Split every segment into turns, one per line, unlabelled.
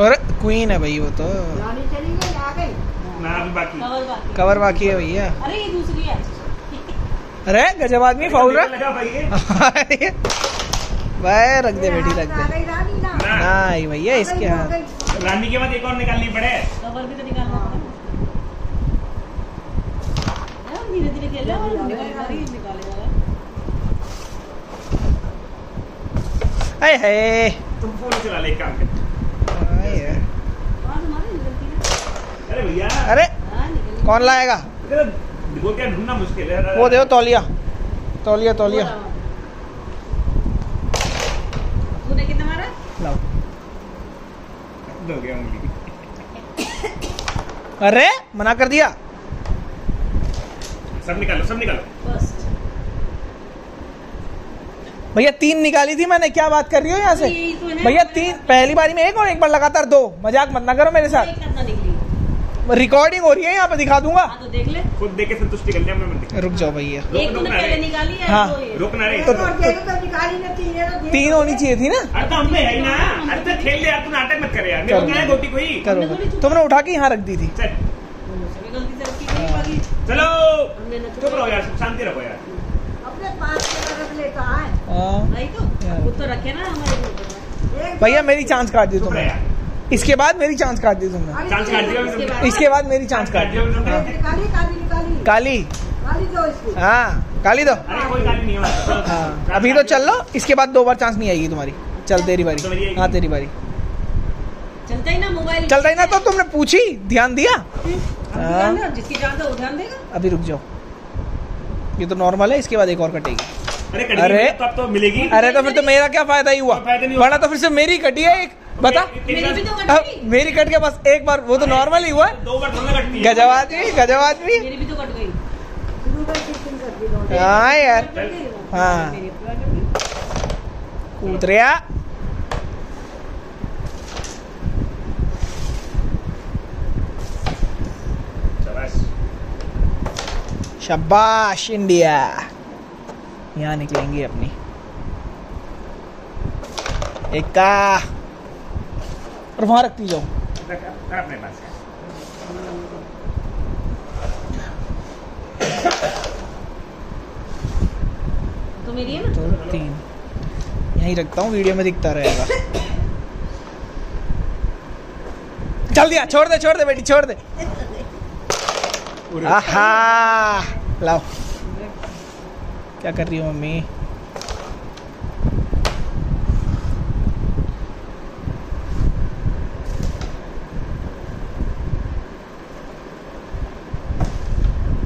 और क्वीन है भाई वो तो।
चली गई आ गई।
बाकी।
कवर बाकी।
है भैया।
अरे ये दूसरी है।
अरे गजब आदमी फाउल रहा
भाई
रख दे बेटी रख दे।
ना।
ना।
ना भैया इसके हाथ।
रानी के बाद एक और निकालनी पड़े।
कवर भी तो निकालना पड़ेगा। धीरे धीरे खेल है ही निकालेगा
अरे है
तुम फ़ोन चला ले काम कर
कौन तुम्हारी निकलती है
अरे भैया
अरे कौन लाएगा?
ढूंढना मुश्किल है
वो दो तौलिया। तौलिया तौलिया।
तूने कितना मारा?
लाओ।
हो गया उंगली।
अरे मना कर दिया।
सब निकालो सब निकालो।
भैया तीन निकाली थी मैंने। क्या बात कर रही हो यहाँ से?
तो।
भैया तीन पहली बारी में एक और एक बार लगातार दो। मज़ाक मत ना करो मेरे साथ। रिकॉर्डिंग हो रही है यहाँ पे दिखा दूँगा।
हाँ तो देख ले।
खुद देख के संतुष्टि कर दिखा।
रुक जाओ भैया
है
हाँ,
दो ये।
रुक ना रे।
एक और दे दो तो तीन ये तो दे
तीन। होनी चाहिए थी ना?
अरे तो हमने है ही ना। अरे तो खेल ले यार तू नाटक मत करो। है
तुमने उठा के यहाँ रख दी थी।
चल। चुप रहो यार शांति रखो यार।
अपने पास रख लेता है?
हाँ।
भाई तो वो तो रखे ना हमारे
भैया मेरी चांस काट दी तुमने
यार।
इसके बाद मेरी चांस काट दी तुमने।
इसके बाद
मेरी चांस काट दी।
काली
हाँ काली दो।
अरे कोई गाली नहीं है
हाँ अभी तो चल लो इसके बाद दो बार चांस नहीं आएगी तुम्हारी। चल तेरी
तो
बारी हाँ तेरी बारी।
चलता ही ना मोबाइल।
चल रही ना तो तुमने पूछी ध्यान दिया? हाँ।
ध्यान जिसकी जान वो ध्यान देगा।
अभी रुक जाओ। ये तो नॉर्मल है इसके बाद एक और कटेगी।
अरे
अरे।
अरे तो तो मिलेगी।
अरे तो फिर तो मेरा क्या फ़ायदा ही हुआ। वरना तो फिर से मेरी कटी है एक। बता।
मेरी तो गई
मेरी कट के बस एक बार वो तो नॉर्मल ही हुआ है।
दो बार
गजब आदमी गजब आदमी
मेरी भी तो कट गई।
शुरू में कितनी कर दी दो
हाँ। यार। हाँ। कूद रहा।
शाबाश
इंडिया। यहाँ निकलेंगी अपनी। एक। का और वहाँ रखती जाओ
तो मेरी है ना?
तो तीन। यहीं रखता हूँ वीडियो में दिखता रहेगा। चल दिया छोड़ दे छोड़ दे बेटी छोड़ दे। आहा। लाओ। क्या कर रही हो मम्मी?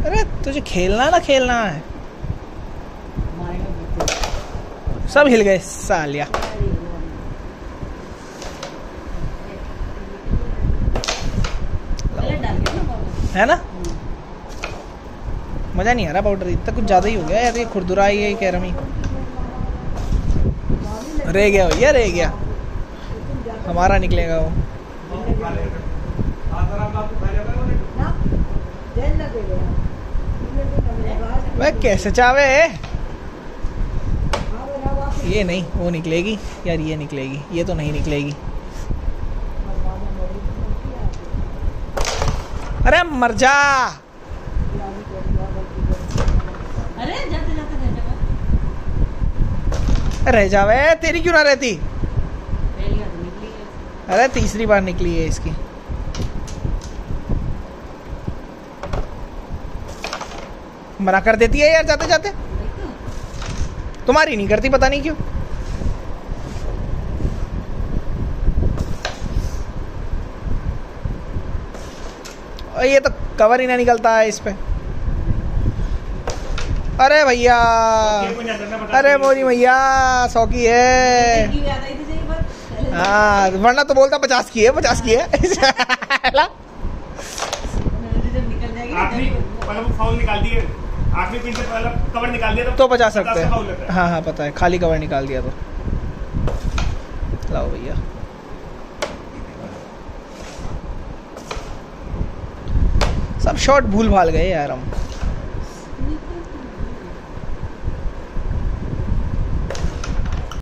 अरे तुझे खेलना ना खेलना है। सब हिल गए सालिया। है ना? मज़ा नहीं आ रहा पाउडर इतना कुछ ज़्यादा ही हो गया यार, ये खुरदुरा ही है, ये कैरम। ही रह गया भैया, रह गया। हमारा निकलेगा वो। वह कैसे चावे ये नहीं, वो निकलेगी। यार, ये निकलेगी, ये तो नहीं निकलेगी। अरे, मर जा
अरे जाते जाते रह जाएगा
रह जावे तेरी क्यों ना रहती?
है।
अरे तीसरी बार निकली है इसकी। मना कर देती है यार जाते जाते। तुम्हारी नहीं करती पता नहीं क्यों। ये तो कवर ही ना निकलता है इस पे। अरे भैया। अरे। मोरी भैया सौ की है। हाँ वरना तो बोलता पचास की है पचास की है।
जब निकल जाएगी
आखिरी वो फाउल निकाल दिए। आखिरी पिन से पहले कवर निकाल दिया
तो पचास सकते हैं।
है।
हाँ हाँ पता है खाली कवर निकाल दिया तो। लाओ भैया। सब शॉट भूल भाल गए यार हम।